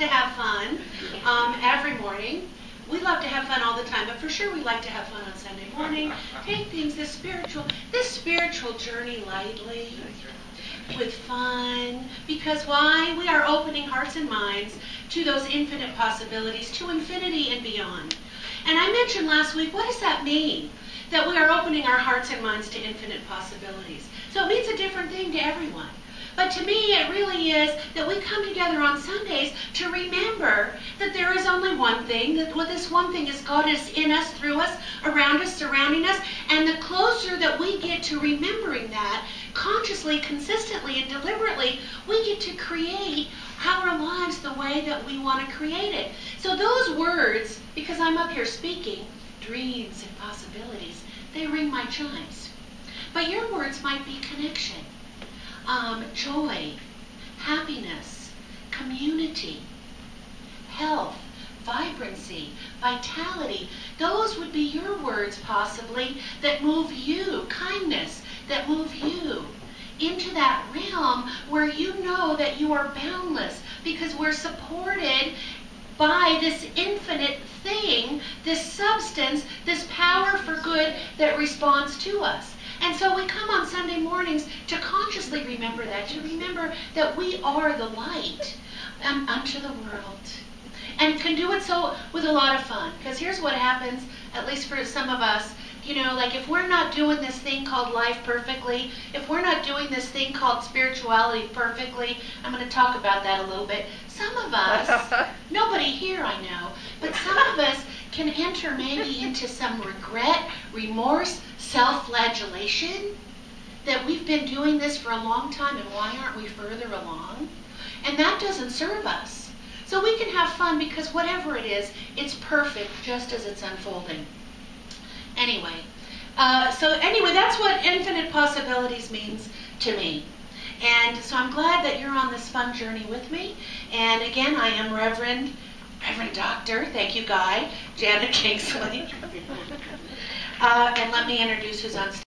to have fun um, every morning. We love to have fun all the time, but for sure we like to have fun on Sunday morning. Take things this spiritual, this spiritual journey lightly, with fun. Because why? We are opening hearts and minds to those infinite possibilities, to infinity and beyond. And I mentioned last week, what does that mean? That we are opening our hearts and minds to infinite possibilities. So it means a different thing to everyone. But to me, it really is that we come together on Sundays to remember that there is only one thing, that what this one thing is God is in us, through us, around us, surrounding us. And the closer that we get to remembering that, consciously, consistently, and deliberately, we get to create our lives the way that we want to create it. So those words, because I'm up here speaking, dreams and possibilities, they ring my chimes. But your words might be connection um, joy, happiness, community, health, vibrancy, vitality. Those would be your words, possibly, that move you, kindness, that move you into that realm where you know that you are boundless because we're supported by this infinite thing, this substance, this power for good that responds to us. And so we come on Sunday mornings to consciously remember that, to remember that we are the light um, unto the world. And can do it so with a lot of fun. Because here's what happens, at least for some of us, you know, like if we're not doing this thing called life perfectly, if we're not doing this thing called spirituality perfectly, I'm going to talk about that a little bit. Some of us, nobody here I know, but some of us can enter maybe into some regret, remorse, self flagellation. That we've been doing this for a long time and why aren't we further along? And that doesn't serve us. So we can have fun because whatever it is, it's perfect just as it's unfolding. Anyway, uh, so anyway, that's what infinite possibilities means to me. And so I'm glad that you're on this fun journey with me. And again, I am Reverend, Reverend Doctor, thank you, Guy, Janet Kingsley. Uh, and let me introduce who's on stage.